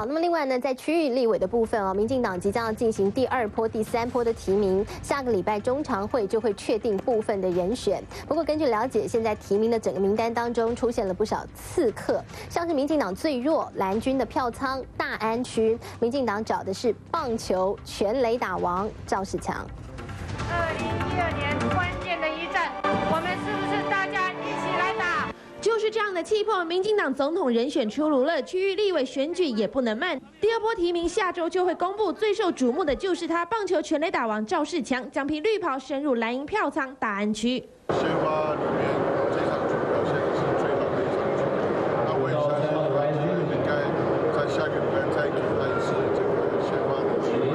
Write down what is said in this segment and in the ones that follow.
好，那么另外呢，在区域立委的部分哦，民进党即将要进行第二波、第三波的提名，下个礼拜中常会就会确定部分的人选。不过根据了解，现在提名的整个名单当中出现了不少刺客，像是民进党最弱蓝军的票仓大安区，民进党找的是棒球全垒打王赵世强。二零一二年这样的气魄，民进党总统人选出炉了，区域立委选举也不能慢。第二波提名下周就会公布，最受瞩目的就是他棒球全垒打王赵世强，将披绿袍深入蓝营票仓大安区这场局表现的是最好的一场局，那我也相信他应该在下个礼拜再给他一次这个鲜花的机会。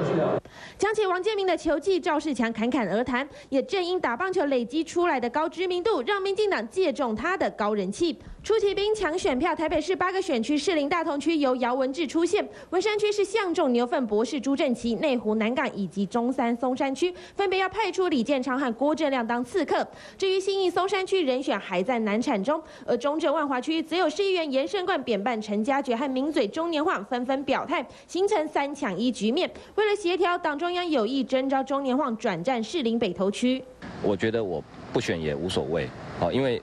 讲起王建民的球技，赵世强侃侃而谈，也正因打棒球累积出来的高知名度，让民进党借重他的高人气。出奇兵抢选票，台北市八个选区士林大同区由姚文智出现，文山区是相中牛粪博士朱正奇，内湖南港以及中山松山区分别要派出李建昌和郭正亮当刺客。至于新义松山区人选还在难产中，而中正万华区则有市议员严胜冠、扁办陈家爵和名嘴中年晃纷纷表态，形成三抢一局面。为了协调，党中央有意征召中年晃转战士林北投区。我觉得我不选也无所谓，好，因为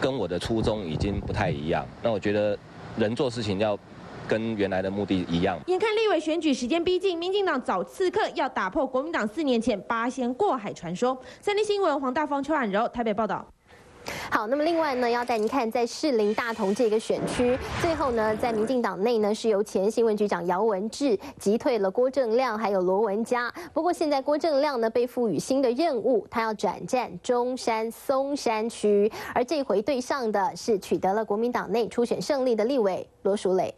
跟我的初衷已经不太一样。那我觉得人做事情要跟原来的目的一样。眼看立委选举时间逼近，民进党找刺客要打破国民党四年前八仙过海传说。三立新闻黄大峰、邱婉柔台北报道。好，那么另外呢，要带您看在士林大同这个选区，最后呢，在民进党内呢，是由前新闻局长姚文智击退了郭正亮，还有罗文佳。不过现在郭正亮呢，被赋予新的任务，他要转战中山松山区，而这回对上的是取得了国民党内初选胜利的立委罗淑蕾。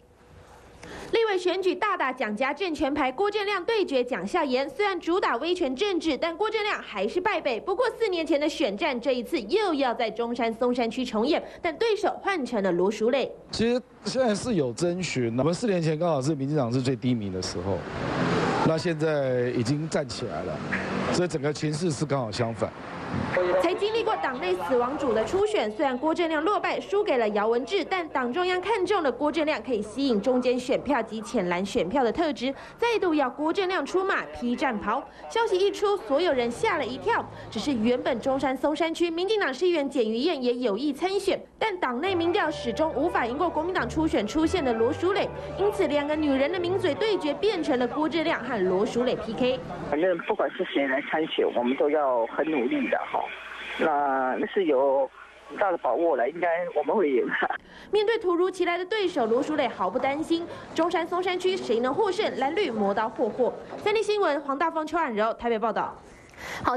立委选举大打蒋家政权牌，郭正亮对决蒋孝严。虽然主打威权政治，但郭正亮还是败北。不过四年前的选战，这一次又要在中山松山区重演，但对手换成了罗淑蕾。其实现在是有征询，我们四年前刚好是民进党是最低迷的时候，那现在已经站起来了，所以整个情势是刚好相反。才经历过党内死亡组的初选，虽然郭正亮落败，输给了姚文智，但党中央看中了郭正亮可以吸引中间选票及浅蓝选票的特质，再度要郭正亮出马披战袍。消息一出，所有人吓了一跳。只是原本中山松山区民进党市议员简于燕也有意参选，但党内民调始终无法赢过国民党初选出现的罗淑蕾，因此两个女人的名嘴对决变成了郭正亮和罗淑蕾 PK。反正不管是谁来参选，我们都要很努力的哈。那那是有很大的把握了，应该我们会赢。面对突如其来的对手，卢淑蕾毫不担心。中山松山区谁能获胜？蓝绿磨刀霍霍。三立新闻黄大峰、邱婉柔台北报道。好。